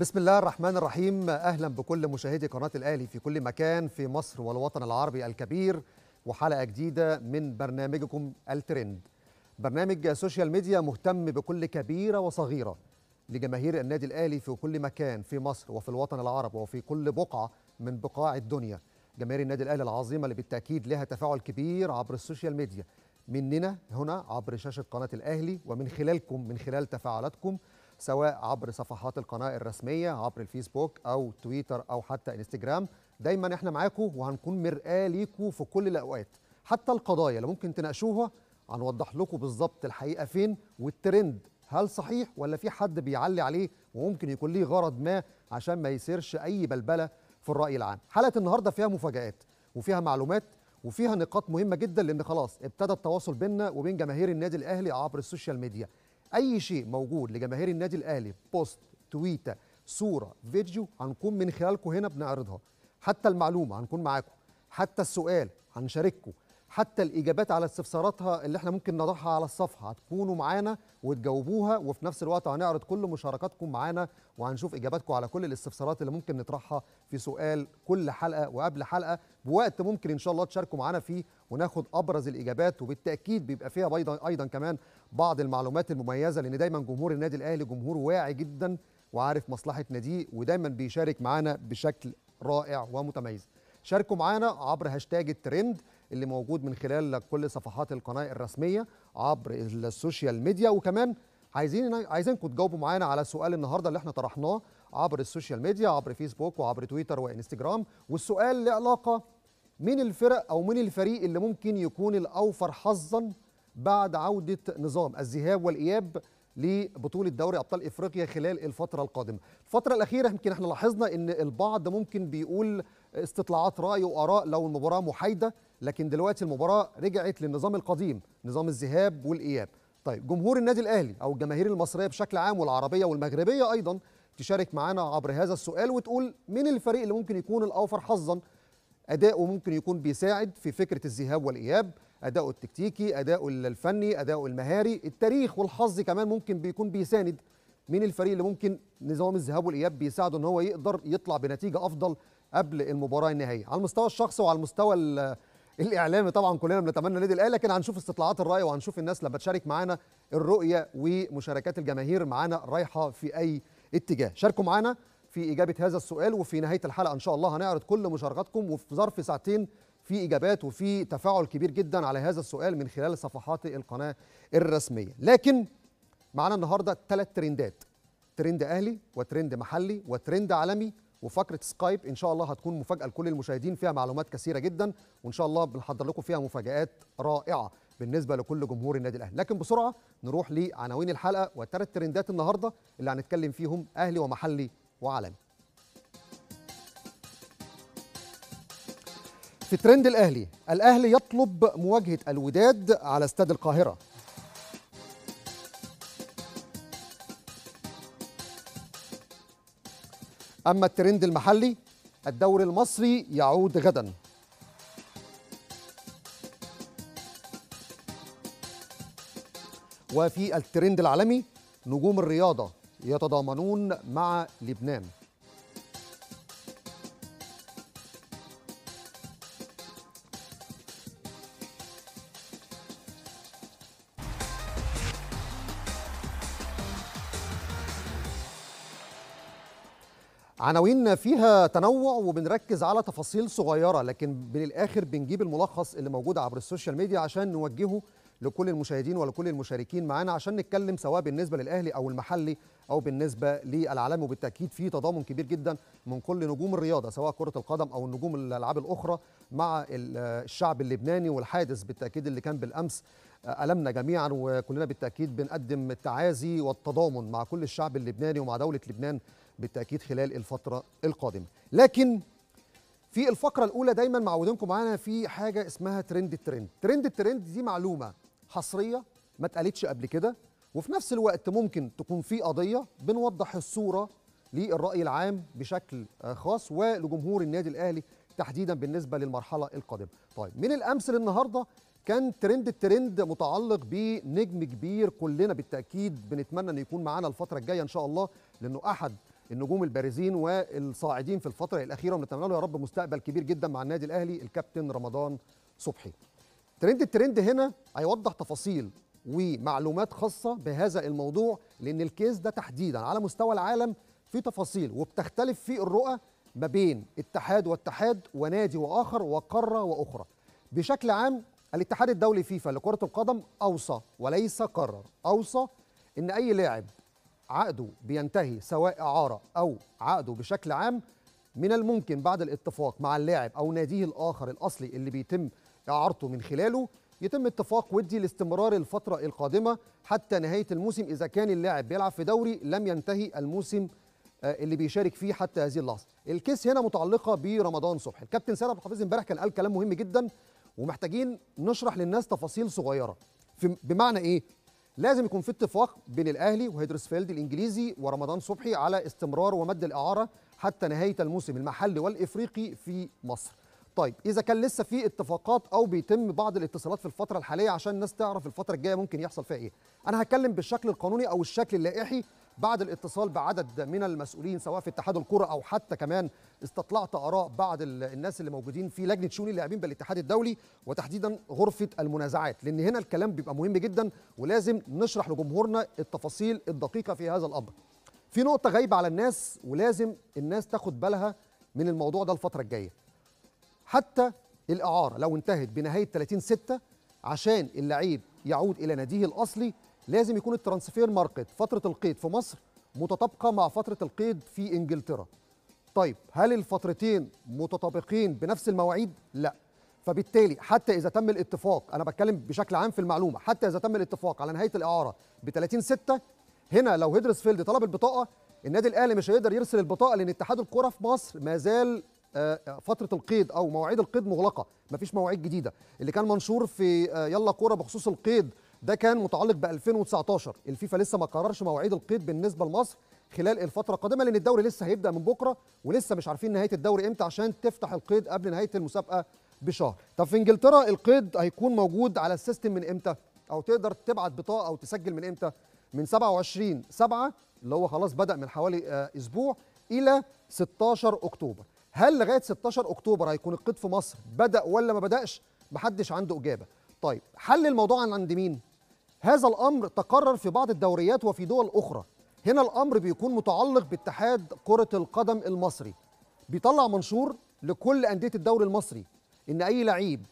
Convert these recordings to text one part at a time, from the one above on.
بسم الله الرحمن الرحيم. أهلا بكل مشاهدي قناة الأهلي في كل مكان في مصر والوطن العربي الكبير وحلقة جديدة من برنامجكم الترند. برنامج social media مهتم بكل كبيرة وصغيرة لجماهير النادي الأهلي في كل مكان في مصر وفي الوطن العربي وفي كل بقعة من بقاع الدنيا. جماهير النادي الأهلي العظيمة اللي بالتأكيد لها تفاعل كبير عبر ال social media مننا هنا عبر شاشة قناة الأهلي ومن خلالكم من خلال تفاعلاتكم سواء عبر صفحات القناة الرسمية عبر الفيسبوك أو تويتر أو حتى إنستجرام. دايما إحنا معاكم وهنكون مرآة ليكم في كل الأوقات حتى القضايا اللي ممكن تناقشوها هنوضح لكم بالظبط الحقيقة فين والترند هل صحيح ولا في حد بيعلي عليه وممكن يكون ليه غرض ما عشان ما يصيرش أي بلبلة في الرأي العام. حلقة النهارده فيها مفاجآت وفيها معلومات وفيها نقاط مهمة جدا لأن خلاص ابتدى التواصل بيننا وبين جماهير النادي الأهلي عبر ال social media. أي شيء موجود لجماهير النادي الأهلي بوست تويته صورة فيديو هنكون من خلالكم هنا بنعرضها. حتى المعلومة هنكون معاكم. حتى السؤال هنشارككم. حتى الإجابات على استفساراتها اللي إحنا ممكن نضعها على الصفحة. هتكونوا معانا وتجاوبوها وفي نفس الوقت هنعرض كل مشاركاتكم معانا وهنشوف إجاباتكم على كل الاستفسارات اللي ممكن نطرحها في سؤال كل حلقة وقبل حلقة. بوقت ممكن إن شاء الله تشاركوا معانا فيه وناخد أبرز الإجابات وبالتأكيد بيبقى فيها أيضا أيضا كمان بعض المعلومات المميزة لأن دايما جمهور النادي الأهلي جمهور واعي جدا وعارف مصلحة ناديه ودايما بيشارك معانا بشكل رائع ومتميز. شاركوا معانا عبر هاشتاج الترند اللي موجود من خلال كل صفحات القناة الرسمية عبر ال social media وكمان عايزين عايزينكم تجاوبوا معانا على سؤال النهارده اللي إحنا طرحناه عبر ال social media عبر فيسبوك وعبر تويتر وإنستجرام والسؤال له علاقة مين الفرق أو مين الفريق اللي ممكن يكون الأوفر حظا بعد عودة نظام الذهاب والإياب لبطولة دوري أبطال إفريقيا خلال الفترة القادمة. الفترة الأخيرة يمكن إحنا لاحظنا إن البعض ممكن بيقول استطلاعات رأي وآراء لو المباراة محايدة لكن دلوقتي المباراة رجعت للنظام القديم نظام الذهاب والإياب. طيب جمهور النادي الأهلي أو الجماهير المصرية بشكل عام والعربية والمغربية أيضا تشارك معنا عبر هذا السؤال وتقول مين الفريق اللي ممكن يكون الأوفر حظا أداؤه ممكن يكون بيساعد في فكرة الذهاب والإياب أداؤه التكتيكي أداؤه الفني أداؤه المهاري التاريخ والحظ كمان ممكن بيكون بيساند مين الفريق اللي ممكن نظام الذهاب والإياب بيساعده إن هو يقدر يطلع بنتيجة أفضل قبل المباراة النهائية. على المستوى الشخصي وعلى المستوى الإعلامي طبعا كلنا بنتمنى النادي الأهلي لكن هنشوف استطلاعات الرأي وهنشوف الناس لما تشارك معانا الرؤية ومشاركات الجماهير معانا رايحة في أي اتجاه. شاركوا معانا في إجابة هذا السؤال وفي نهاية الحلقة إن شاء الله هنعرض كل مشاركاتكم وفي ظرف ساعتين في إجابات وفي تفاعل كبير جدا على هذا السؤال من خلال صفحات القناة الرسمية. لكن معانا النهارده ثلاث ترندات ترند أهلي وترند محلي وترند عالمي. وفقرة سكايب إن شاء الله هتكون مفاجأة لكل المشاهدين فيها معلومات كثيرة جدا وإن شاء الله بنحضر لكم فيها مفاجآت رائعة بالنسبة لكل جمهور النادي الأهلي. لكن بسرعة نروح لعناوين الحلقة والثلاث ترندات النهارده اللي هنتكلم فيهم أهلي ومحلي وعالمي. في ترند الأهلي الأهلي يطلب مواجهة الوداد على استاد القاهرة. أما الترند المحلي الدوري المصري يعود غدا. وفي الترند العالمي نجوم الرياضة يتضامنون مع لبنان. عناوين فيها تنوع وبنركز على تفاصيل صغيرة لكن بالآخر بنجيب الملخص اللي موجود عبر ال social media عشان نوجهه لكل المشاهدين ولكل المشاركين معانا عشان نتكلم سواء بالنسبة للأهلي أو المحلي أو بالنسبة للعالمي وبالتأكيد في تضامن كبير جدا من كل نجوم الرياضة سواء كرة القدم أو النجوم الألعاب الأخرى مع الشعب اللبناني. والحادث بالتأكيد اللي كان بالأمس ألمنا جميعا وكلنا بالتأكيد بنقدم التعازي والتضامن مع كل الشعب اللبناني ومع دولة لبنان بالتأكيد خلال الفترة القادمة. لكن في الفقرة الأولى دايما معودينكم معانا في حاجة اسمها ترند الترند. ترند الترند دي معلومة حصرية ما اتقالتش قبل كده وفي نفس الوقت ممكن تكون في قضية بنوضح الصورة للرأي العام بشكل خاص ولجمهور النادي الأهلي تحديدا بالنسبة للمرحلة القادمة. طيب من الامثل النهارده كان ترند الترند متعلق بنجم كبير كلنا بالتأكيد بنتمنى إنه يكون معانا الفترة الجاية إن شاء الله لأنه أحد النجوم البارزين والصاعدين في الفترة الأخيرة ونتمنى له يا رب مستقبل كبير جدا مع النادي الأهلي الكابتن رمضان صبحي. ترند الترند هنا هيوضح تفاصيل ومعلومات خاصة بهذا الموضوع لأن الكيس ده تحديدا على مستوى العالم في تفاصيل وبتختلف في الرؤى ما بين اتحاد واتحاد ونادي وآخر وقارة وأخرى. بشكل عام الاتحاد الدولي فيفا لكرة القدم أوصى وليس قرر. أوصى إن أي لاعب عقده بينتهي سواء إعارة أو عقده بشكل عام من الممكن بعد الاتفاق مع اللاعب أو ناديه الآخر الأصلي اللي بيتم إعارته من خلاله يتم اتفاق ودي لاستمرار الفترة القادمة حتى نهاية الموسم إذا كان اللاعب بيلعب في دوري لم ينتهي الموسم اللي بيشارك فيه حتى هذه اللحظة. الكيس هنا متعلقة برمضان صبحي. الكابتن سيد عبد الحفيظ امبارح كان قال كلام مهم جدا ومحتاجين نشرح للناس تفاصيل صغيرة. في بمعنى إيه؟ لازم يكون في اتفاق بين الأهلي وهيدرسفيلد الإنجليزي ورمضان صبحي على استمرار ومد الإعارة حتى نهاية الموسم المحلي والإفريقي في مصر. طيب إذا كان لسه في اتفاقات أو بيتم بعض الاتصالات في الفترة الحالية عشان الناس تعرف الفترة الجاية ممكن يحصل فيها إيه. أنا هتكلم بالشكل القانوني أو الشكل اللائحي بعد الاتصال بعدد من المسؤولين سواء في اتحاد الكرة أو حتى كمان استطلعت آراء بعض الناس اللي موجودين في لجنة شؤون اللاعبين بالاتحاد الدولي وتحديدا غرفة المنازعات. لأن هنا الكلام بيبقى مهم جدا ولازم نشرح لجمهورنا التفاصيل الدقيقة في هذا الأمر. في نقطة غايبة على الناس ولازم الناس تاخد بالها من الموضوع ده الفترة الجاية. حتى الإعارة لو انتهت بنهاية 30 6 عشان اللعيب يعود إلى ناديه الأصلي لازم يكون ال transfer market فترة القيد في مصر متطابقة مع فترة القيد في إنجلترا. طيب هل الفترتين متطابقين بنفس المواعيد؟ لا. فبالتالي حتى إذا تم الاتفاق أنا بتكلم بشكل عام في المعلومة حتى إذا تم الاتفاق على نهاية الإعارة ب 30 6 هنا لو هيدرسفيلد طلب البطاقة النادي الأهلي مش هيقدر يرسل البطاقة لأن اتحاد الكره في مصر ما زال فترة القيد أو مواعيد القيد مغلقة مفيش مواعيد جديدة. اللي كان منشور في يلا كورة بخصوص القيد ده كان متعلق ب 2019 الفيفا لسه ما قررش مواعيد القيد بالنسبة لمصر خلال الفترة القادمة لأن الدوري لسه هيبدأ من بكرة ولسه مش عارفين نهاية الدوري إمتى عشان تفتح القيد قبل نهاية المسابقة بشهر. طب في إنجلترا القيد هيكون موجود على ال system من إمتى؟ أو تقدر تبعت بطاقة أو تسجل من إمتى؟ من 27 7 اللي هو خلاص بدأ من حوالي أسبوع إلى 16 أكتوبر. هل لغاية 16 أكتوبر هيكون القيد في مصر بدأ ولا ما بدأش؟ محدش عنده إجابة. طيب حل الموضوع عند مين؟ هذا الأمر تقرر في بعض الدوريات وفي دول أخرى. هنا الأمر بيكون متعلق باتحاد كرة القدم المصري. بيطلع منشور لكل أندية الدوري المصري إن أي لعيب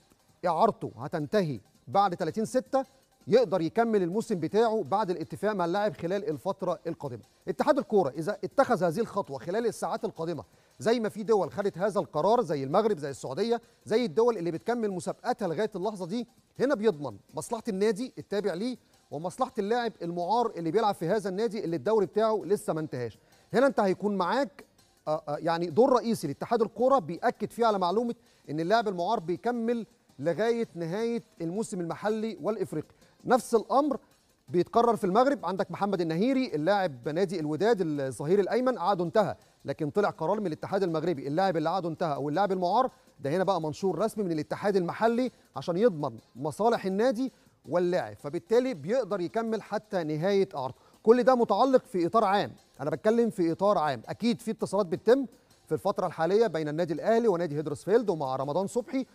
إعارته هتنتهي بعد 30 6 يقدر يكمل الموسم بتاعه بعد الاتفاق مع اللاعب خلال الفترة القادمة. اتحاد الكورة إذا اتخذ هذه الخطوة خلال الساعات القادمة زي ما في دول خدت هذا القرار زي المغرب زي السعودية زي الدول اللي بتكمل مسابقاتها لغاية اللحظة دي هنا بيضمن مصلحة النادي التابع ليه ومصلحة اللاعب المعار اللي بيلعب في هذا النادي اللي الدوري بتاعه لسه ما انتهاش. هنا انت هيكون معاك يعني دور رئيسي لاتحاد الكورة بيأكد فيه على معلومة إن اللاعب المعار بيكمل لغاية نهاية الموسم المحلي والإفريقي. نفس الأمر بيتكرر في المغرب. عندك محمد النهيري اللاعب نادي الوداد الظهير الأيمن عقده انتهى. لكن طلع قرار من الاتحاد المغربي اللاعب اللي عقده انتهى أو اللاعب المعار. ده هنا بقى منشور رسمي من الاتحاد المحلي عشان يضمن مصالح النادي واللاعب. فبالتالي بيقدر يكمل حتى نهاية اعارته كل ده متعلق في إطار عام. أنا بتكلم في إطار عام. أكيد في اتصالات بتتم في الفترة الحالية بين النادي الأهلي ونادي هيدرسفيلد ومع رمضان صبحي.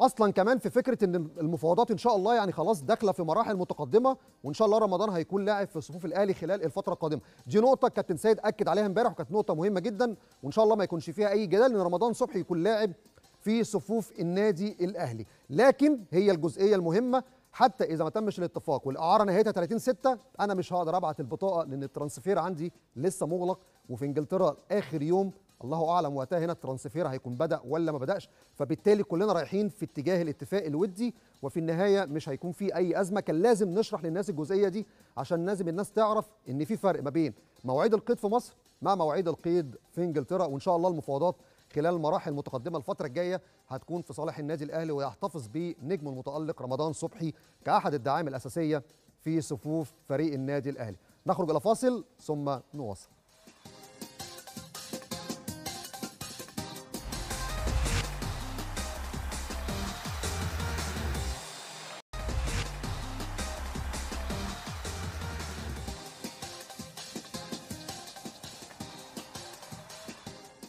أصلا كمان في فكرة إن المفاوضات إن شاء الله يعني خلاص داخلة في مراحل متقدمة وإن شاء الله رمضان هيكون لاعب في صفوف الأهلي خلال الفترة القادمة. دي نقطة كابتن سيد أكد عليها إمبارح وكانت نقطة مهمة جدا وإن شاء الله ما يكونش فيها أي جدال إن رمضان صبحي يكون لاعب في صفوف النادي الأهلي. لكن هي الجزئية المهمة حتى إذا ما تمش الاتفاق والإعارة نهايتها 30 6 أنا مش هقدر أبعت البطاقة لأن ال transfer عندي لسه مغلق وفي إنجلترا آخر يوم الله أعلم وقتها هنا الترانسفير هيكون بدأ ولا ما بدأش. فبالتالي كلنا رايحين في اتجاه الاتفاق الودي وفي النهاية مش هيكون في أي أزمة. كان لازم نشرح للناس الجزئية دي عشان لازم الناس تعرف إن في فرق ما بين مواعيد القيد في مصر مع مواعيد القيد في إنجلترا. وإن شاء الله المفاوضات خلال المراحل المتقدمة الفترة الجاية هتكون في صالح النادي الأهلي ويحتفظ بنجمه المتألق رمضان صبحي كأحد الدعائم الأساسية في صفوف فريق النادي الأهلي. نخرج إلى فاصل ثم نواصل.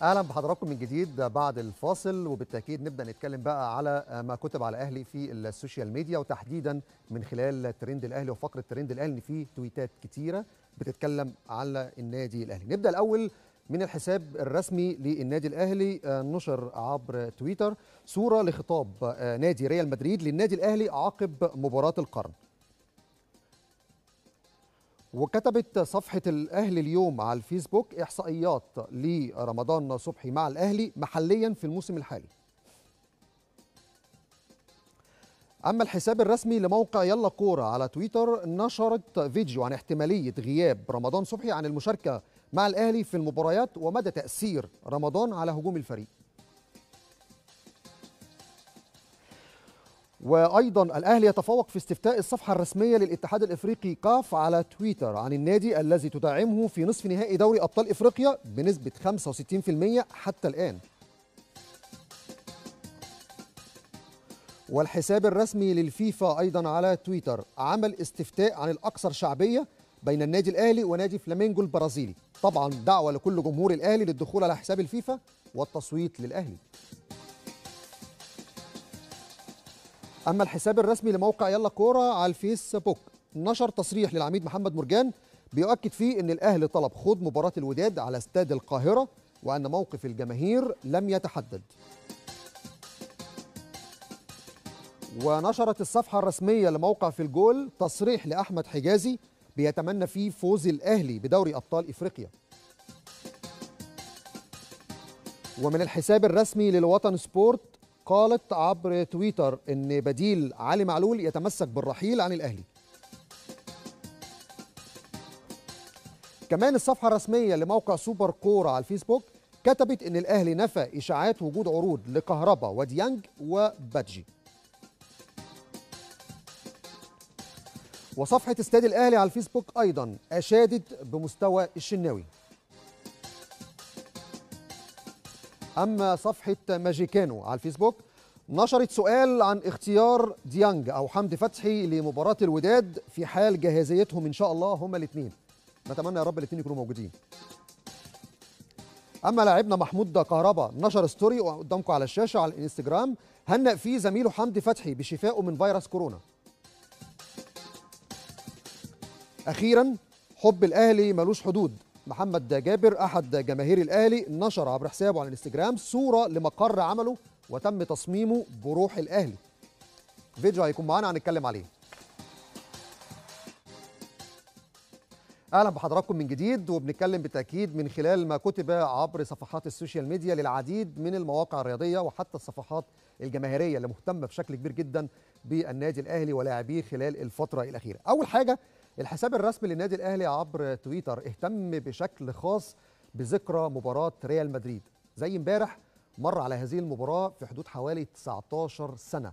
أهلا بحضراتكم من جديد بعد الفاصل وبالتاكيد نبدا نتكلم بقى على ما كتب على أهلي في السوشيال ميديا وتحديدا من خلال ترند الاهلي وفقرة ترند الاهلي ان في تويتات كتيرة بتتكلم على النادي الاهلي. نبدأ الأول من الحساب الرسمي للنادي الاهلي نشر عبر تويتر صورة لخطاب نادي ريال مدريد للنادي الاهلي عقب مباراة القرن. وكتبت صفحة الأهلي اليوم على الفيسبوك إحصائيات لرمضان صبحي مع الأهلي محليا في الموسم الحالي. أما الحساب الرسمي لموقع يلا كورة على تويتر نشرت فيديو عن احتمالية غياب رمضان صبحي عن المشاركة مع الأهلي في المباريات ومدى تأثير رمضان على هجوم الفريق. وأيضا الأهلي يتفوق في استفتاء الصفحة الرسمية للاتحاد الإفريقي كاف على تويتر عن النادي الذي تدعمه في نصف نهائي دوري أبطال إفريقيا بنسبة 65% حتى الآن. والحساب الرسمي للفيفا أيضا على تويتر عمل استفتاء عن الاكثر شعبية بين النادي الأهلي ونادي فلامينجو البرازيلي. طبعا دعوة لكل جمهور الأهلي للدخول على حساب الفيفا والتصويت للأهلي. أما الحساب الرسمي لموقع يلا كورة على الفيسبوك. نشر تصريح للعميد محمد مرجان بيؤكد فيه إن الأهلي طلب خوض مباراة الوداد على استاد القاهرة وأن موقف الجماهير لم يتحدد. ونشرت الصفحة الرسمية لموقع في الجول تصريح لأحمد حجازي بيتمنى فيه فوز الأهلي بدوري أبطال إفريقيا. ومن الحساب الرسمي للوطن سبورت قالت عبر تويتر إن بديل علي معلول يتمسك بالرحيل عن الأهلي. كمان الصفحة الرسمية لموقع سوبر كورة على الفيسبوك كتبت إن الأهلي نفى إشاعات وجود عروض لكهربا وديانج وبادجي وصفحة استاد الأهلي على الفيسبوك أيضا أشادت بمستوى الشناوي. أما صفحة ماجيكانو على الفيسبوك نشرت سؤال عن اختيار ديانج أو حمدي فتحي لمباراة الوداد في حال جاهزيتهم إن شاء الله هما الاثنين نتمنى يا رب الاثنين يكونوا موجودين. أما لاعبنا محمود كهربا نشر story قدامكم على الشاشة على الإنستجرام هنأ فيه زميله حمدي فتحي بشفائه من فيروس كورونا. أخيرا حب الأهلي ملوش حدود. محمد جابر أحد جماهير الأهلي نشر عبر حسابه على الإنستجرام صورة لمقر عمله وتم تصميمه بروح الأهلي. فيديو هيكون معانا هنتكلم عليه. أهلا بحضراتكم من جديد وبنتكلم بالتأكيد من خلال ما كتب عبر صفحات ال social media للعديد من المواقع الرياضية وحتى الصفحات الجماهيرية اللي مهتمة بشكل كبير جدا بالنادي الأهلي ولاعبيه خلال الفترة الأخيرة. أول حاجة الحساب الرسمي للنادي الأهلي عبر تويتر اهتم بشكل خاص بذكرى مباراة ريال مدريد. زي امبارح مر على هذه المباراة في حدود حوالي 19 سنة.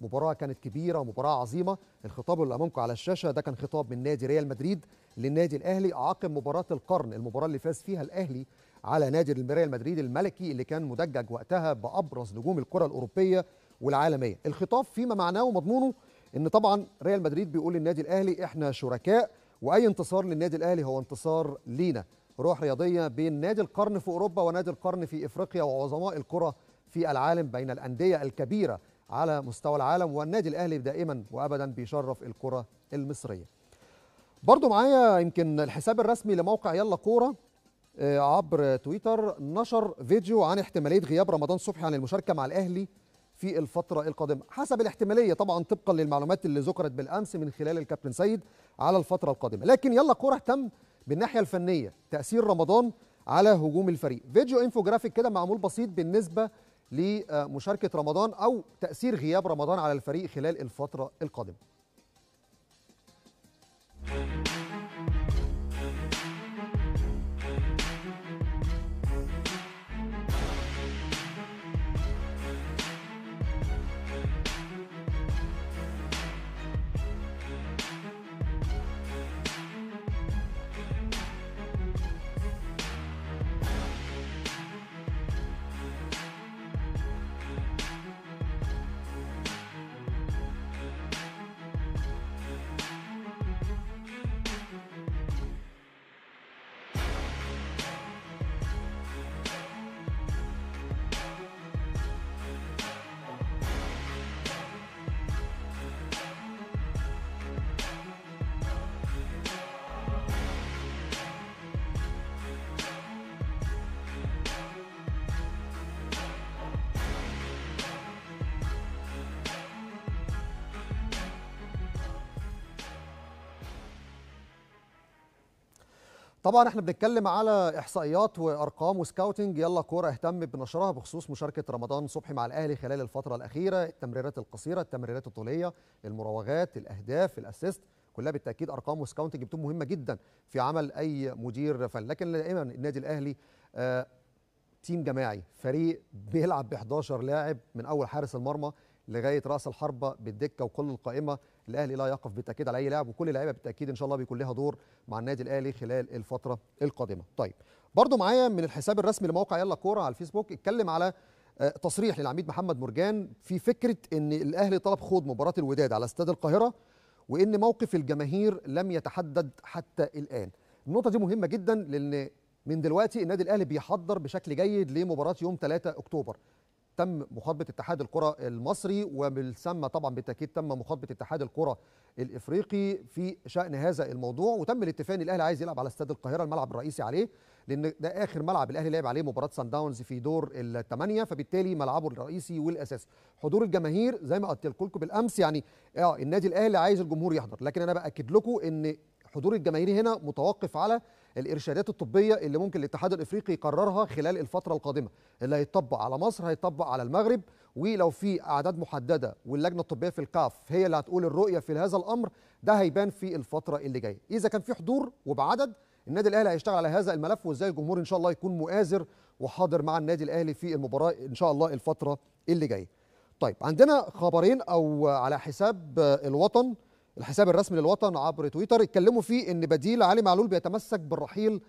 مباراة كانت كبيرة ومباراة عظيمة. الخطاب اللي أمامكم على الشاشة ده كان خطاب من نادي ريال مدريد للنادي الأهلي عقب مباراة القرن المباراة اللي فاز فيها الأهلي على نادي ريال مدريد الملكي اللي كان مدجج وقتها بأبرز نجوم الكرة الأوروبية والعالمية. الخطاب فيما معناه ومضمونه إن طبعا ريال مدريد بيقول للنادي الأهلي إحنا شركاء وأي انتصار للنادي الأهلي هو انتصار لينا. روح رياضية بين نادي القرن في أوروبا ونادي القرن في إفريقيا وعظماء الكرة في العالم بين الأندية الكبيرة على مستوى العالم والنادي الأهلي دائما وابدا بيشرف الكرة المصرية. برضو معايا يمكن الحساب الرسمي لموقع يلا كورة عبر تويتر نشر فيديو عن احتمالية غياب رمضان صبحي عن المشاركة مع الأهلي. في الفترة القادمة. حسب الاحتمالية طبعا طبقا للمعلومات اللي ذكرت بالأمس من خلال الكابتن سيد على الفترة القادمة. لكن يلا كورة اهتم بالناحية الفنية تأثير رمضان على هجوم الفريق. فيديو انفوجرافيك كده معمول بسيط بالنسبة لمشاركة رمضان أو تأثير غياب رمضان على الفريق خلال الفترة القادمة. طبعا إحنا بنتكلم على إحصائيات وأرقام و scouting. يلا كورة اهتم بنشرها بخصوص مشاركة رمضان صبحي مع الأهلي خلال الفترة الأخيرة. التمريرات القصيرة التمريرات الطولية المراوغات الأهداف ال assist كلها بالتأكيد أرقام و scouting بتكون مهمة جدا في عمل أي مدير فني لكن دائما النادي الأهلي آه team جماعي فريق بيلعب ب 11 لاعب من أول حارس المرمى لغاية رأس الحربة بالدكة وكل القائمة. الأهلي لا يقف بالتأكيد على أي لاعب وكل اللعيبة بالتأكيد إن شاء الله بيكون لها دور مع النادي الأهلي خلال الفترة القادمة. طيب برضو معايا من الحساب الرسمي لموقع يلا كورة على الفيسبوك اتكلم على تصريح للعميد محمد مرجان في فكرة إن الأهلي طلب خوض مباراة الوداد على استاد القاهرة وإن موقف الجماهير لم يتحدد حتى الآن. النقطة دي مهمة جدا لأن من دلوقتي النادي الأهلي بيحضر بشكل جيد لمباراة يوم 3 أكتوبر. تم مخاطبة اتحاد الكرة المصري وبالسمى طبعا بالتأكيد تم مخاطبة اتحاد الكرة الإفريقي في شأن هذا الموضوع. وتم الاتفاق إن الأهلي عايز يلعب على استاد القاهرة الملعب الرئيسي عليه لأن ده آخر ملعب الأهلي لعب عليه مباراة سان داونز في دور الثمانيه فبالتالي ملعبه الرئيسي والاساسي حضور الجماهير زي ما قلت لكم بالأمس يعني آه النادي الأهلي عايز الجمهور يحضر. لكن أنا بأكد لكم إن حضور الجماهير هنا متوقف على الإرشادات الطبية اللي ممكن الاتحاد الإفريقي يقررها خلال الفترة القادمة. اللي هيطبق على مصر هيطبق على المغرب ولو في أعداد محددة واللجنة الطبية في الكاف هي اللي هتقول الرؤية في هذا الأمر ده هيبان في الفترة اللي جاية. إذا كان في حضور وبعدد النادي الأهلي هيشتغل على هذا الملف وإزاي الجمهور إن شاء الله يكون مؤازر وحاضر مع النادي الأهلي في المباراة إن شاء الله الفترة اللي جاية. طيب عندنا خبرين أو على حساب الوطن. الحساب الرسمي للوطن عبر تويتر اتكلموا فيه إن بديل علي معلول بيتمسك بالرحيل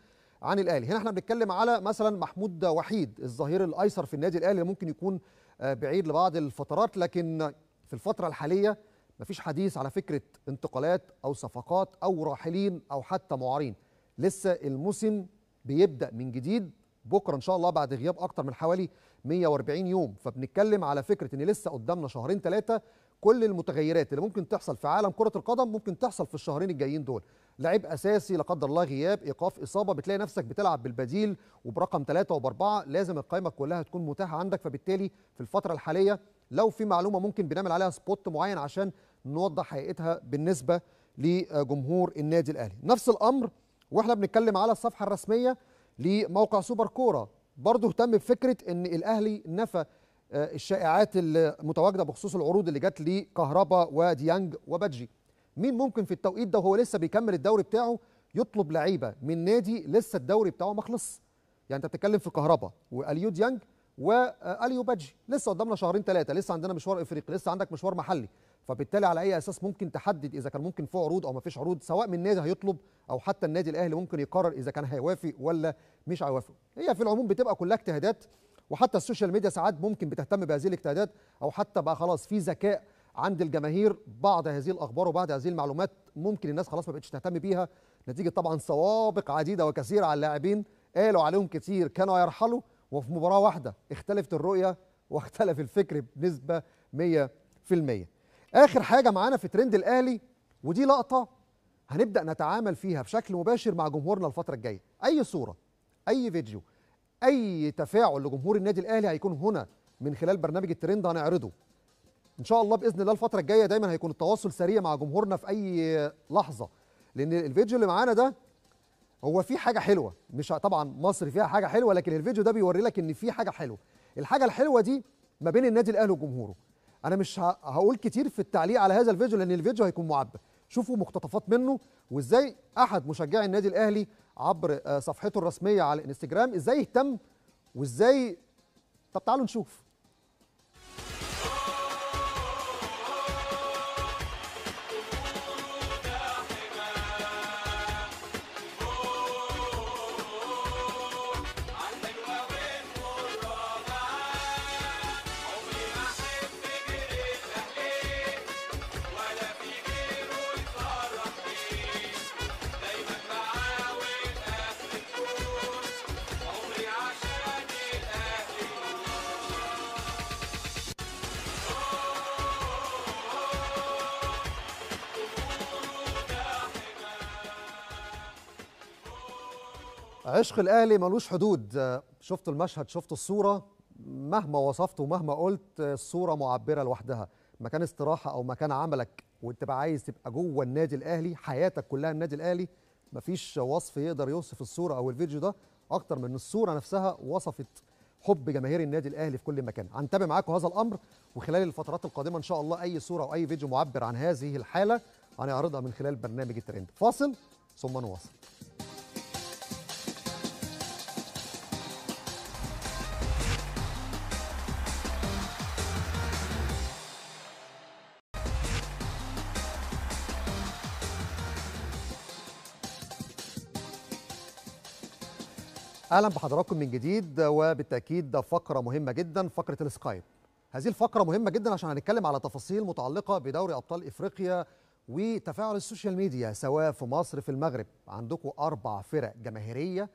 عن الأهلي. هنا إحنا بنتكلم على مثلا محمود وحيد الظهير الأيسر في النادي الأهلي ممكن يكون بعيد لبعض الفترات لكن في الفترة الحالية مفيش حديث على فكرة انتقالات أو صفقات أو راحلين أو حتى معارين. لسه الموسم بيبدأ من جديد بكرة إن شاء الله بعد غياب أكتر من حوالي 140 يوم. فبنتكلم على فكرة إن لسه قدامنا شهرين ثلاثة كل المتغيرات اللي ممكن تحصل في عالم كرة القدم ممكن تحصل في الشهرين الجايين دول. لعيب أساسي لا قدر الله غياب إيقاف إصابة بتلاقي نفسك بتلعب بالبديل وبرقم ثلاثة وبأربعة لازم القائمه كلها تكون متاحة عندك. فبالتالي في الفترة الحالية لو في معلومة ممكن بنعمل عليها spot معين عشان نوضح حقيقتها بالنسبة لجمهور النادي الأهلي. نفس الأمر وإحنا بنتكلم على الصفحة الرسمية لموقع سوبر كورة. برضه اهتم بفكرة إن الأهلي نفى الشائعات المتواجده بخصوص العروض اللي جت لكهربا وديانج وبادجي مين ممكن في التوقيت ده وهو لسه بيكمل الدوري بتاعه يطلب لعيبة من نادي لسه الدوري بتاعه ما خلص يعني انت بتتكلم في كهربا وأليو ديانج وأليو بادجي لسه قدامنا شهرين ثلاثة لسه عندنا مشوار إفريقي لسه عندك مشوار محلي. فبالتالي على أي أساس ممكن تحدد إذا كان ممكن في عروض أو ما فيش عروض سواء من نادي هيطلب أو حتى النادي الأهلي ممكن يقرر إذا كان هيوافق ولا مش هيوافق. هي في العموم بتبقى كلها اجتهادات وحتى ال social media ساعات ممكن بتهتم بهذه الاجتهادات أو حتى بقى خلاص في ذكاء عند الجماهير بعض هذه الأخبار وبعض هذه المعلومات ممكن الناس خلاص ما بقتش تهتم بيها. نتيجة طبعا سوابق عديدة وكثيرة على اللاعبين قالوا عليهم كتير كانوا يرحلوا وفي مباراة واحدة اختلفت الرؤية واختلف الفكر بنسبة 100% آخر حاجة معانا في ترند الأهلي ودي لقطة هنبدأ نتعامل فيها بشكل مباشر مع جمهورنا الفترة الجاية. أي صورة أي فيديو أي تفاعل لجمهور النادي الأهلي هيكون هنا من خلال برنامج الترند هنعرضه. إن شاء الله بإذن الله الفترة الجاية دايما هيكون التواصل سريع مع جمهورنا في أي لحظة. لأن الفيديو اللي معانا ده هو في حاجة حلوة. مش طبعا مصر فيها حاجة حلوة لكن الفيديو ده بيوري لك إن في حاجة حلوة. الحاجة الحلوة دي ما بين النادي الأهلي وجمهوره. أنا مش هقول كتير في التعليق على هذا الفيديو لأن الفيديو هيكون معبى شوفوا مقتطفات منه وإزاي أحد مشجعي النادي الأهلي عبر صفحته الرسمية على الإنستجرام. إزاي يهتم وإزاي؟ طب تعالوا نشوف. عشق الاهلي ملوش حدود. شفت المشهد شفت الصورة؟ مهما وصفت ومهما قلت الصورة معبرة لوحدها. مكان استراحة أو مكان عملك وأنت بقى عايز تبقى جوه النادي الاهلي حياتك كلها النادي الاهلي مفيش وصف يقدر يوصف الصورة أو الفيديو ده أكتر من الصورة نفسها وصفت حب جماهير النادي الاهلي في كل مكان. هنتابع معاكم هذا الأمر وخلال الفترات القادمة إن شاء الله أي صورة أو أي فيديو معبر عن هذه الحالة هنعرضها من خلال برنامج الترند. فاصل ثم نواصل. أهلا بحضراتكم من جديد وبالتأكيد فقرة مهمة جدا فقرة السكايب. هذه الفقرة مهمة جدا عشان هنتكلم على تفاصيل متعلقة بدوري أبطال إفريقيا وتفاعل ال social media سواء في مصر في المغرب. عندكم أربع فرق جماهيرية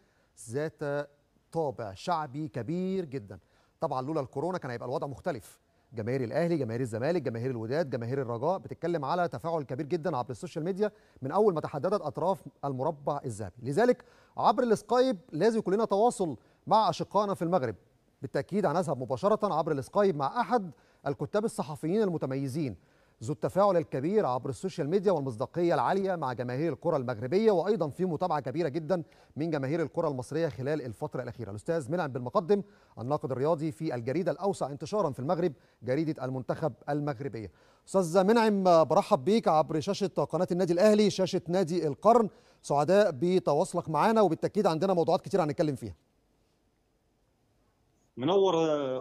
ذات طابع شعبي كبير جدا. طبعا لولا الكورونا كان هيبقى الوضع مختلف. جماهير الأهلي جماهير الزمالك جماهير الوداد جماهير الرجاء بتتكلم على تفاعل كبير جدا عبر ال social media من أول ما تحددت أطراف المربع الذهبي. لذلك عبر السكايب لازم يكون لنا تواصل مع أشقائنا في المغرب. بالتأكيد هنذهب مباشرة عبر السكايب مع أحد الكتاب الصحفيين المتميزين. ذو التفاعل الكبير عبر ال social media والمصداقية العالية مع جماهير الكرة المغربية وأيضا في متابعة كبيرة جدا من جماهير الكرة المصرية خلال الفترة الأخيرة. الأستاذ منعم بالمقدم الناقد الرياضي في الجريدة الأوسع انتشارا في المغرب جريدة المنتخب المغربية. أستاذ منعم برحب بيك عبر شاشة قناة النادي الأهلي شاشة نادي القرن. سعداء بتواصلك معنا وبالتأكيد عندنا موضوعات كتير هنتكلم فيها. منور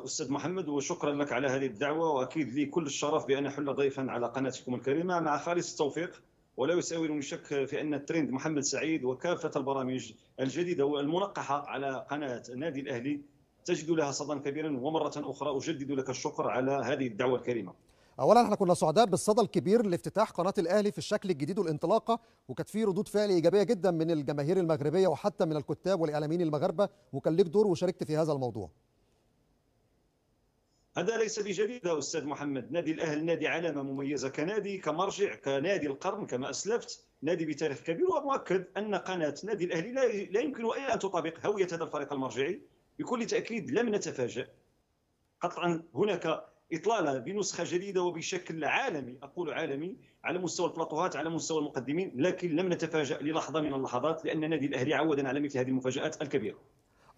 أستاذ محمد وشكرا لك على هذه الدعوة وأكيد لي كل الشرف بأن أحل ضيفا على قناتكم الكريمة مع خالص التوفيق ولا يساورني شك في أن الترند محمد سعيد وكافة البرامج الجديدة والمنقحه على قناة النادي الأهلي تجد لها صدى كبيرا ومرة أخرى أجدد لك الشكر على هذه الدعوة الكريمة. اولا إحنا كنا سعداء بالصدى الكبير لافتتاح قناة الأهلي في الشكل الجديد والانطلاقه وكانت في ردود فعل إيجابية جدا من الجماهير المغربية وحتى من الكتاب والإعلاميين المغاربة وكان ليك دور وشاركت في هذا الموضوع. هذا ليس بجديد أستاذ محمد. نادي الاهلي نادي علامة مميزة. كنادي كمرجع كنادي القرن كما أسلفت نادي بتاريخ كبير. ومؤكد أن قناة نادي الأهلي لا, لا يمكن أن تطابق هوية هذا الفريق المرجعي. بكل تأكيد لم نتفاجأ. قطعا هناك إطلالة بنسخة جديدة وبشكل عالمي أقول عالمي على مستوى البلاطوهات على مستوى المقدمين لكن لم نتفاجأ للحظة من اللحظات لأن نادي الأهلي عودنا على مثل هذه المفاجآت الكبيرة.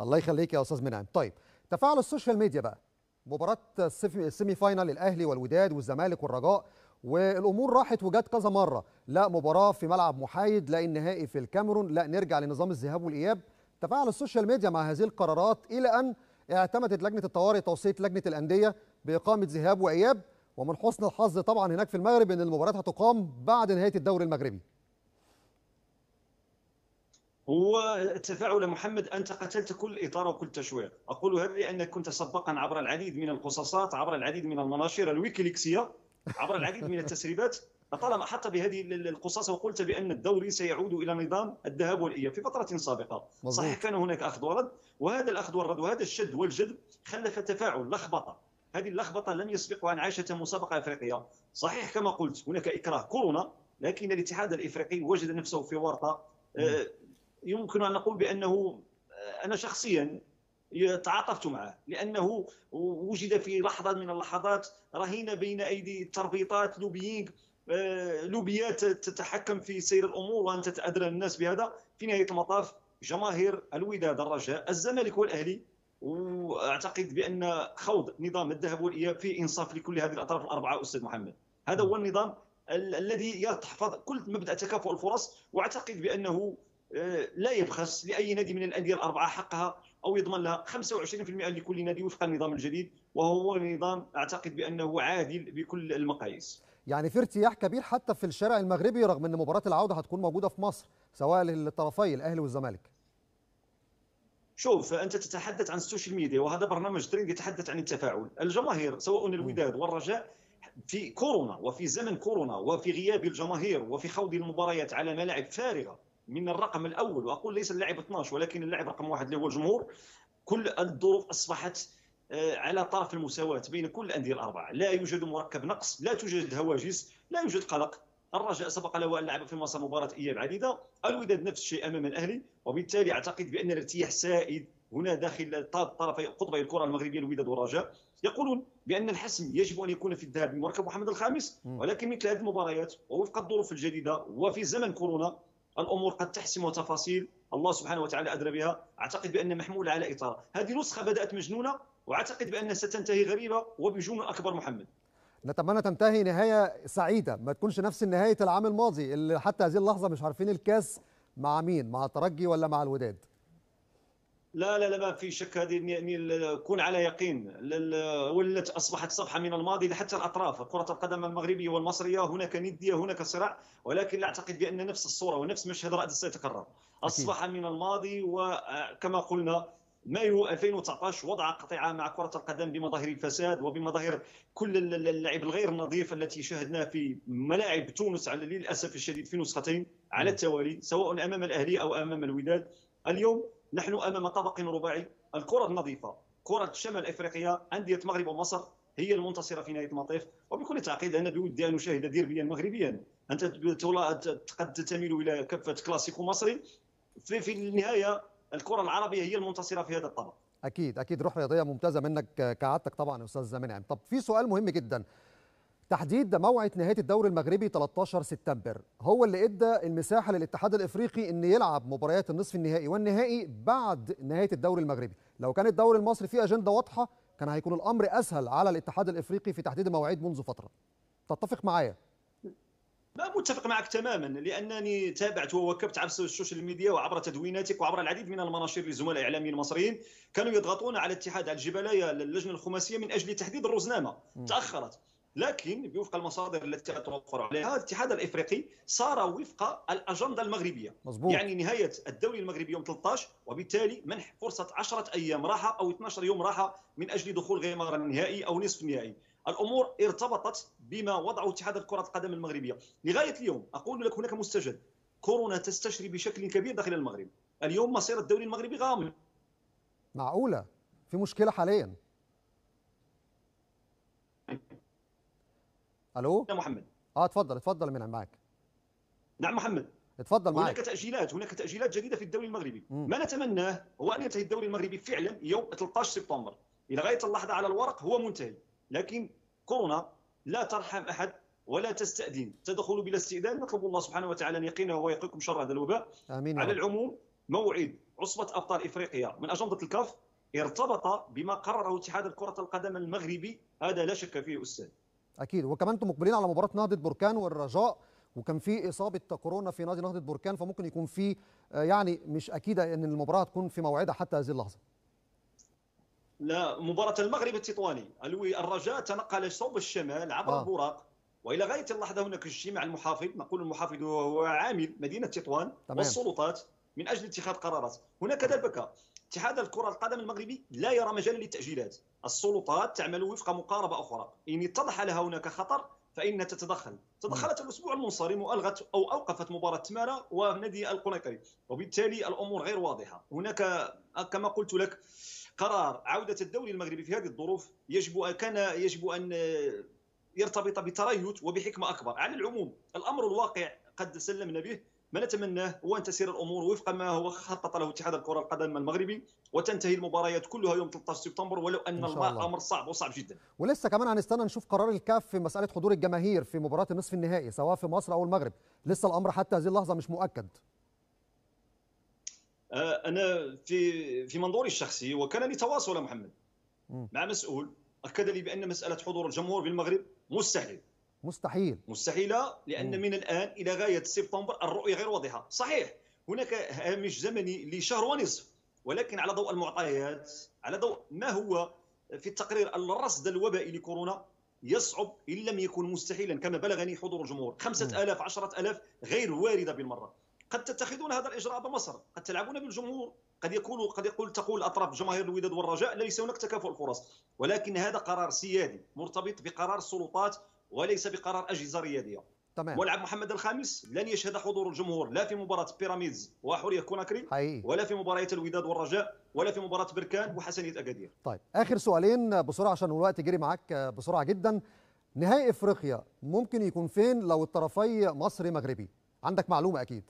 الله يخليك يا أستاذ منعم. طيب تفاعل ال social media بقى. مباراة ال semi final الأهلي والوداد والزمالك والرجاء والأمور راحت وجت كذا مرة. لا مباراة في ملعب محايد لا النهائي في الكاميرون لا نرجع لنظام الذهاب والإياب. تفاعل ال social media مع هذه القرارات إلى أن اعتمدت لجنة الطوارئ توصيه لجنة الأندية بإقامة ذهاب وإياب. ومن حسن الحظ طبعا هناك في المغرب إن المباراة هتقام بعد نهاية الدوري المغربي. هو التفاعل محمد أنت قتلت كل إطار وكل تشويق. أقول هذا لانك كنت سبقا عبر العديد من القصاصات عبر العديد من المناشير الويكيليكسية عبر العديد من التسريبات. طالما حتى بهذه القصص وقلت بأن الدوري سيعود إلى نظام الذهاب والإياب في فترة سابقة. مزيد. صحيح كان هناك أخذ ورد وهذا الأخذ والرد وهذا الشد والجذب خلف تفاعل لخبطة. هذه اللخبطة لم يسبقها ان عاشت مسابقة إفريقية. صحيح كما قلت هناك إكراه كورونا لكن الاتحاد الإفريقي وجد نفسه في ورطة. يمكن أن نقول بأنه أنا شخصيا تعاطفت معه لأنه وجد في لحظة من اللحظات رهين بين أيدي تربيطات لوبيينغ لوبيات تتحكم في سير الأمور وأنت ادرى الناس بهذا. في نهاية المطاف جماهير الوداد الرجاء الزمالك والأهلي وأعتقد بأن خوض نظام الذهب والإياب فيه إنصاف لكل هذه الأطراف الأربعة أستاذ محمد. هذا هو النظام الذي يحفظ كل مبدأ تكافؤ الفرص وأعتقد بأنه لا يبخس لأي نادي من الأندية الأربعة حقها أو يضمن لها 25% لكل نادي وفق النظام الجديد وهو نظام أعتقد بأنه عادل بكل المقاييس. يعني في ارتياح كبير حتى في الشارع المغربي رغم إن مباراة العودة هتكون موجودة في مصر سواء للطرفي الأهلي والزمالك. شوف أنت تتحدث عن ال social media وهذا برنامج ترند يتحدث عن التفاعل، الجماهير سواء الوداد والرجاء في كورونا وفي زمن كورونا وفي غياب الجماهير وفي خوض المباريات على ملاعب فارغة من الرقم الأول وأقول ليس اللاعب 12 ولكن اللاعب رقم واحد اللي هو الجمهور. كل الظروف أصبحت على طرف المساواة بين كل الأندية الأربعة. لا يوجد مركب نقص لا توجد هواجس لا يوجد قلق. الرجاء سبق له أن لعب في مصر مباراة إياب عديدة. الوداد نفس الشيء أمام الأهلي وبالتالي أعتقد بأن الارتياح سائد هنا داخل طرفي قطبي الكرة المغربية الوداد والرجاء. يقولون بأن الحسم يجب أن يكون في الذهاب بمركب محمد الخامس ولكن مثل هذه المباريات ووفق الظروف الجديدة وفي زمن كورونا الأمور قد تحسم تفاصيل. الله سبحانه وتعالى أدرى بها. أعتقد بأن محموله على اطار هذه نسخة بدأت مجنونة وأعتقد بانها ستنتهي غريبة وبجنون أكبر محمد. نتمنى تنتهي نهاية سعيدة ما تكونش نفس نهاية العام الماضي اللي حتى هذه اللحظة مش عارفين الكاس مع مين مع الترجي ولا مع الوداد. لا لا لا ما في شك هذه يعني كون على يقين. ولت أصبحت صفحة من الماضي حتى الأطراف. كرة القدم المغربية والمصرية هناك ندية هناك صراع ولكن لا أعتقد بأن نفس الصورة ونفس مشهد رائد سيتكرر أصبح من الماضي وكما قلنا مايو 2019 وضع قطيعة مع كرة القدم بمظاهر الفساد وبمظاهر كل اللعب الغير نظيف التي شاهدناها في ملاعب تونس على للأسف الشديد في نسختين على التوالي سواء أمام الأهلي أو أمام الوداد. اليوم نحن أمام طبق رباعي. الكرة النظيفة كرة شمال افريقيا أندية المغرب ومصر هي المنتصرة في نهاية المطاف. وبكل تعقيد أنا بودي أن اشاهد ديربيا مغربيا. أنت قد تميل إلى كفة كلاسيكو مصري. في, في النهاية الكرة العربية هي المنتصرة في هذا الطبق. أكيد أكيد. روح رياضية ممتازة منك كعادتك طبعا يا أستاذ منعم طب في سؤال مهم جدا. تحديد موعد نهاية الدوري المغربي 13 سبتمبر. هو اللي إدى المساحة للاتحاد الإفريقي إن يلعب مباريات النصف النهائي والنهائي بعد نهاية الدوري المغربي. لو كان الدوري المصري فيه أجندة واضحة كان هيكون الأمر أسهل على الاتحاد الإفريقي في تحديد المواعيد منذ فترة. تتفق معايا؟ أنا متفق معك تماما لأنني تابعت وواكبت عبر ال social media وعبر تدويناتك وعبر العديد من المناشير لزملاء الاعلاميين المصريين. كانوا يضغطون على اتحاد الجبلايه اللجنه الخماسية من أجل تحديد الرزنامة. تأخرت. لكن بوفق المصادر التي أتوفر عليها الاتحاد الإفريقي صار وفق الأجندة المغربية. مزبوط. يعني نهاية الدوري المغربي يوم 13 وبالتالي منح فرصة 10 أيام راحة أو 12 يوم راحة من أجل دخول غمار النهائي أو نصف النهائي. الأمور ارتبطت بما وضعه اتحاد كره القدم المغربية. لغاية اليوم أقول لك هناك مستجد. كورونا تستشري بشكل كبير داخل المغرب. اليوم مصير الدوري المغربي غامض. معقولة؟ في مشكلة حاليا. ألو؟ يا محمد. آه اتفضل اتفضل من معاك. نعم محمد. اتفضل معاك. هناك تأجيلات هناك تأجيلات جديدة في الدوري المغربي. م. ما نتمناه هو أن ينتهي الدوري المغربي فعلا يوم 13 سبتمبر. إلى غاية اللحظة على الورق هو منتهي. لكن كورونا لا ترحم أحد ولا تستأذن. تدخل بلا استئذان نطلب الله سبحانه وتعالى أن يقينا ويقيكم شر هذا الوباء. آمين على العموم موعد عصبة أبطال إفريقيا من أجندة الكاف ارتبط بما قرره اتحاد كره القدم المغربي. هذا لا شك فيه أستاذ. أكيد وكمان أنتم مقبلين على مباراة نهضة بركان والرجاء وكان في إصابة كورونا في نادي نهضة بركان فممكن يكون في يعني مش اكيده إن المباراة تكون في موعدها حتى هذه اللحظة لا مباراة المغرب التطواني الرجاء تنقل صوب الشمال عبر آه. البراق وإلى غاية اللحظة هناك اجتماع المحافظ نقول المحافظ هو عامل مدينة تطوان. والسلطات من أجل اتخاذ قرارات هناك دبكه اتحاد الكرة القدم المغربي لا يرى مجالا للتأجيلات. السلطات تعمل وفق مقاربة أخرى. إن اتضح لها هناك خطر فإنها تتدخل. تدخلت الأسبوع المنصرم وألغت أو أوقفت مباراة تمارا ونادي القنيطري. وبالتالي الأمور غير واضحة. هناك كما قلت لك قرار عودة الدوري المغربي في هذه الظروف يجب كان يجب أن يرتبط بتريث وبحكمة أكبر. على العموم الأمر الواقع قد سلمنا به. ما نتمناه هو أن تسير الأمور وفق ما هو خطط له اتحاد الكرة القدم المغربي وتنتهي المباريات كلها يوم 13 سبتمبر ولو أن الامر صعب وصعب جدا. ولسه كمان هنستنى نشوف قرار الكاف في مسألة حضور الجماهير في مباراة النصف النهائي سواء في مصر أو المغرب، لسه الأمر حتى هذه اللحظة مش مؤكد. أنا في في منظوري الشخصي وكان لي تواصل محمد مع مسؤول أكد لي بأن مسألة حضور الجمهور بالمغرب مستحيل مستحيل. مستحيلة لأن من الآن إلى غاية سبتمبر الرؤية غير واضحة. صحيح هناك هامش زمني لشهر ونصف ولكن على ضوء المعطيات على ضوء ما هو في التقرير الرصد الوبائي لكورونا يصعب إن لم يكن مستحيلا كما بلغني حضور الجمهور. 5000 10000 غير واردة بالمرة. قد تتخذون هذا الإجراء بمصر؟ قد تلعبون بالجمهور؟ قد يقول قد يقول تقول أطراف جماهير الوداد والرجاء ليس هناك تكافؤ الفرص. ولكن هذا قرار سيادي مرتبط بقرار السلطات وليس بقرار اجهزه رياضيه تمام. ملعب محمد الخامس لن يشهد حضور الجمهور لا في مباراة بيراميدز وحورية كوناكري حقيقي. ولا في مباريات الوداد والرجاء ولا في مباراة بركان وحسنية أكادير. طيب آخر سؤالين بسرعة عشان الوقت جري معاك بسرعة جدا. نهائي إفريقيا ممكن يكون فين لو الطرفي مصري مغربي؟ عندك معلومة أكيد.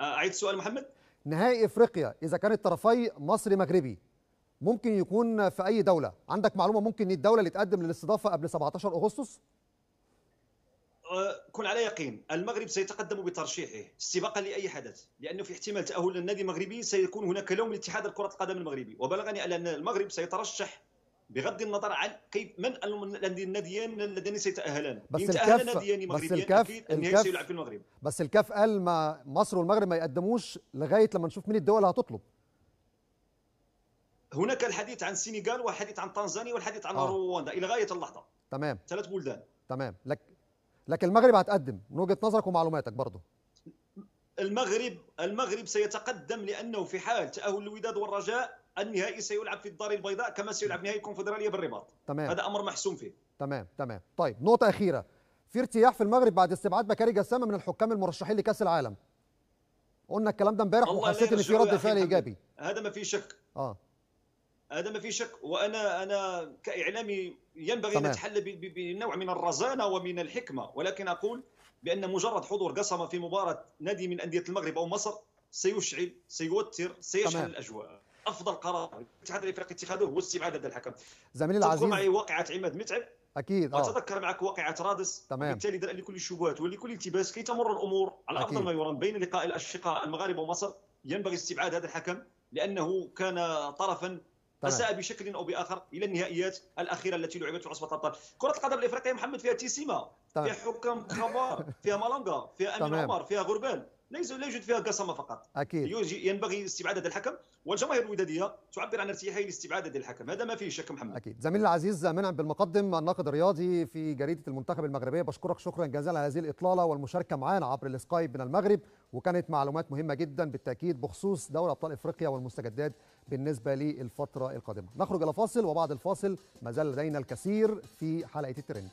أعيد السؤال محمد. نهائي إفريقيا إذا كان الطرفي مصري مغربي ممكن يكون في أي دولة؟ عندك معلومة ممكن الدولة اللي تقدم للاستضافة قبل 17 أغسطس؟ كن على يقين المغرب سيتقدم بترشيحه استباقا لأي حدث لأنه في احتمال تأهل النادي المغربي سيكون هناك لوم لاتحاد الكره القدم المغربي. وبلغني أن المغرب سيترشح بغض النظر عن كيف من الناديين اللذان سيتأهلان. بس إن تأهل بس أكيد النهائي الكاف سيلعب في المغرب. بس الكاف قال ما مصر والمغرب ما يقدموش لغاية لما نشوف مين الدول اللي هتطلب. هناك الحديث عن السنغال والحديث عن تنزانيا والحديث عن آه. رواندا. إلى غاية اللحظة. تمام. ثلاث بلدان. تمام. لك لكن المغرب هتقدم. من وجهة نظرك ومعلوماتك برضه المغرب المغرب سيتقدم لأنه في حال تأهل الوداد والرجاء النهائي سيلعب في الدار البيضاء كما سيلعب نهائي الكونفدرالية بالرباط. تمام. هذا أمر محسوم فيه. تمام تمام. طيب نقطة أخيرة. في ارتياح في المغرب بعد استبعاد بكاري جسامة من الحكام المرشحين لكأس العالم. قلنا الكلام ده امبارح وحسيت إن في رد فعل. إيجابي. هذا ما فيه شك. آه. هذا ما في شك. وأنا أنا كإعلامي ينبغي أن. نتحلى بنوع من الرزانة ومن الحكمة. ولكن أقول بأن مجرد حضور قسمة في مباراة نادي من أندية المغرب أو مصر سيشعل سيوتر سيشعل تمام. الأجواء. أفضل قرار الاتحاد الإفريقي اتخاذه هو استبعاد هذا الحكم. زميلي العزيز. معي واقعة عماد متعب؟ أكيد آه. وتذكر معك واقعة رادس. تمام. وبالتالي درءا لكل الشبهات ولكل التباس. كي تمر الأمور على افضل. ما يرام بين لقاء الأشقاء المغاربة ومصر ينبغي استبعاد هذا الحكم لأنه كان طرفا اساء بشكل أو بآخر إلى النهائيات الأخيرة التي لعبت في عصبه الأبطال كرة القدم الإفريقية محمد فيها تيسيما. فيها حكام كبار فيها مالونغا فيها أمين. عمر فيها غربال ليس لا يوجد فيها قسمه فقط. أكيد. ينبغي استبعاد هذا الحكم والجماهير الودادية تعبر عن ارتياحها لاستبعاد هذا الحكم. هذا ما فيه شك محمد. أكيد. زميلي العزيز منعم بالمقدم الناقد الرياضي في جريدة المنتخب المغربية بشكرك شكرا جزيلا على هذه الإطلالة والمشاركة معنا عبر السكايب من المغرب. وكانت معلومات مهمة جدا بالتأكيد بخصوص دوري أبطال إفريقيا والمستجدات بالنسبة للفترة القادمة. نخرج إلى فاصل وبعد الفاصل ما زال لدينا الكثير في حلقة الترند.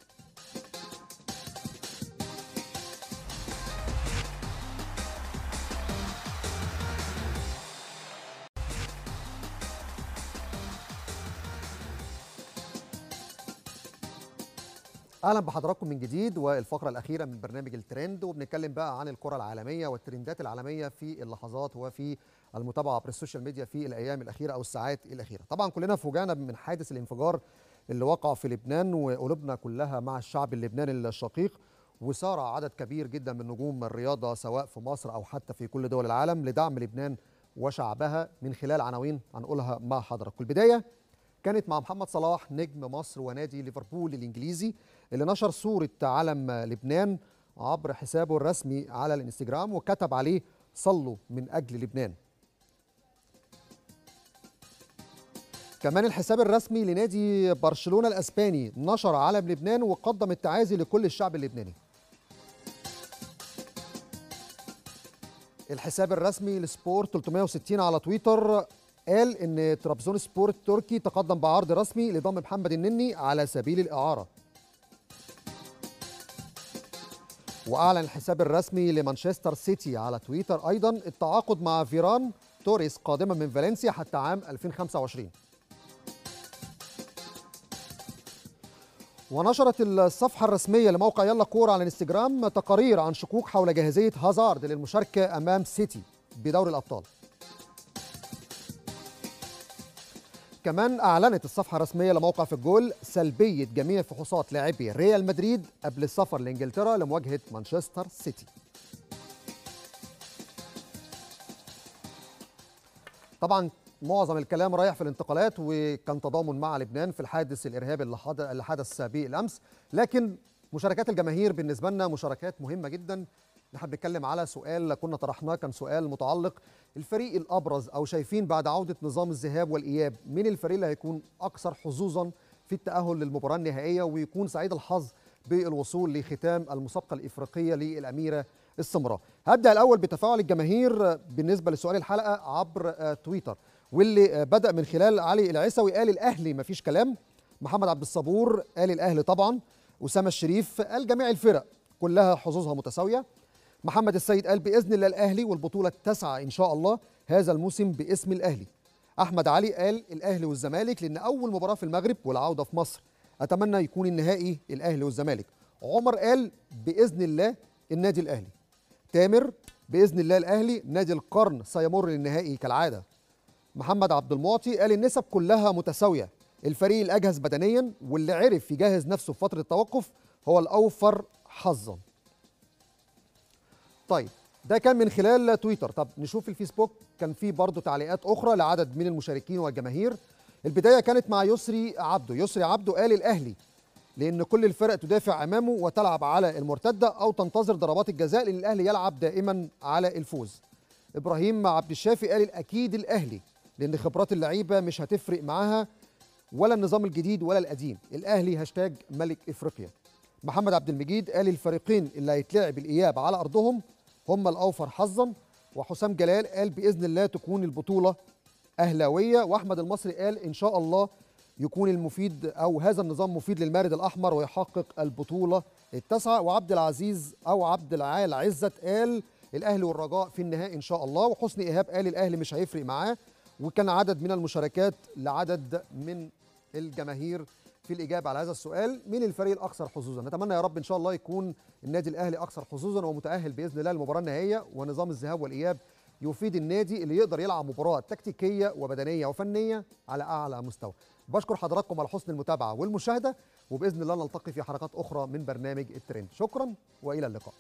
أهلا بحضراتكم من جديد والفقرة الأخيرة من برنامج الترند وبنتكلم بقى عن الكرة العالمية والترندات العالمية في اللحظات وفي المتابعة عبر ال social media في الأيام الأخيرة أو الساعات الأخيرة. طبعا كلنا فوجئنا من حادث الانفجار اللي وقع في لبنان وقلوبنا كلها مع الشعب اللبناني الشقيق وسارع عدد كبير جدا من نجوم الرياضة سواء في مصر أو حتى في كل دول العالم لدعم لبنان وشعبها من خلال عناوين هنقولها مع حضراتكم. البداية كانت مع محمد صلاح نجم مصر ونادي ليفربول الإنجليزي. اللي نشر صورة علم لبنان عبر حسابه الرسمي على الانستجرام وكتب عليه صلوا من أجل لبنان. كمان الحساب الرسمي لنادي برشلونة الأسباني نشر علم لبنان وقدم التعازي لكل الشعب اللبناني. الحساب الرسمي لسبورت 360 على تويتر قال إن ترابزون سبورت التركي تقدم بعرض رسمي لضم محمد النني على سبيل الإعارة. وأعلن الحساب الرسمي لمانشستر سيتي على تويتر أيضا التعاقد مع فيران توريس قادما من فالنسيا حتى عام 2025 ونشرت الصفحة الرسمية لموقع يلا كورة على الانستجرام تقارير عن شكوك حول جاهزية هازارد للمشاركة أمام سيتي بدوري الأبطال. كمان أعلنت الصفحة الرسمية لموقع في الجول سلبية جميع فحوصات لاعبي ريال مدريد قبل السفر لإنجلترا لمواجهة مانشستر سيتي. طبعا معظم الكلام رايح في الانتقالات وكان تضامن مع لبنان في الحادث الإرهابي اللي حد- اللي حدث بالامس لكن مشاركات الجماهير بالنسبة لنا مشاركات مهمة جدا نحب نتكلم على سؤال كنا طرحناه كان سؤال متعلق الفريق الأبرز أو شايفين بعد عودة نظام الذهاب والإياب مين الفريق اللي هيكون أكثر حظوظا في التأهل للمباراة النهائية ويكون سعيد الحظ بالوصول لختام المسابقة الإفريقية للأميرة السمراء؟ هبدأ الأول بتفاعل الجماهير بالنسبة لسؤال الحلقة عبر آه، تويتر واللي آه، بدأ من خلال علي العيسوي قال الأهلي مفيش كلام محمد عبد الصبور قال الأهلي طبعا أسامة الشريف قال جميع الفرق كلها حظوظها متساوية. محمد السيد قال بإذن الله الأهلي والبطولة التاسعة إن شاء الله هذا الموسم باسم الأهلي. أحمد علي قال الأهلي والزمالك لأن أول مباراة في المغرب والعودة في مصر. أتمنى يكون النهائي الأهلي والزمالك. عمر قال بإذن الله النادي الأهلي. تامر بإذن الله الأهلي نادي القرن سيمر للنهائي كالعادة. محمد عبد المعطي قال النسب كلها متساوية. الفريق الأجهز بدنيا واللي عرف يجهز نفسه في فترة التوقف هو الأوفر حظا. طيب ده كان من خلال تويتر. طب نشوف الفيسبوك كان في برضه تعليقات أخرى لعدد من المشاركين والجماهير. البداية كانت مع يسري عبده. يسري عبده قال الاهلي لأن كل الفرق تدافع أمامه وتلعب على المرتدة أو تنتظر ضربات الجزاء لأن الأهلي يلعب دائما على الفوز. إبراهيم عبد الشافي قال أكيد الأهلي لأن خبرات اللعيبة مش هتفرق معاها ولا النظام الجديد ولا القديم. الأهلي هاشتاج ملك إفريقيا. محمد عبد المجيد قال الفريقين اللي هيتلعب الإياب على أرضهم هم الأوفر حظا. وحسام جلال قال بإذن الله تكون البطولة أهلاوية. وأحمد المصري قال إن شاء الله يكون المفيد أو هذا النظام مفيد للمارد الأحمر ويحقق البطولة التاسعة. وعبد العزيز أو عبد العال عزت قال الأهلي والرجاء في النهائي إن شاء الله. وحسني إيهاب قال الأهلي مش هيفرق معاه. وكان عدد من المشاركات لعدد من الجماهير في الإجابة على هذا السؤال مين الفريق الاكثر حظوظا؟ نتمنى يا رب إن شاء الله يكون النادي الأهلي أكثر حظوظا ومتأهل بإذن الله للمباراة النهائية ونظام الذهاب والإياب يفيد النادي اللي يقدر يلعب مباراة تكتيكية وبدنية وفنية على أعلى مستوى. بشكر حضراتكم على حسن المتابعة والمشاهدة وبإذن الله نلتقي في حلقات أخرى من برنامج الترند. شكرا وإلى اللقاء.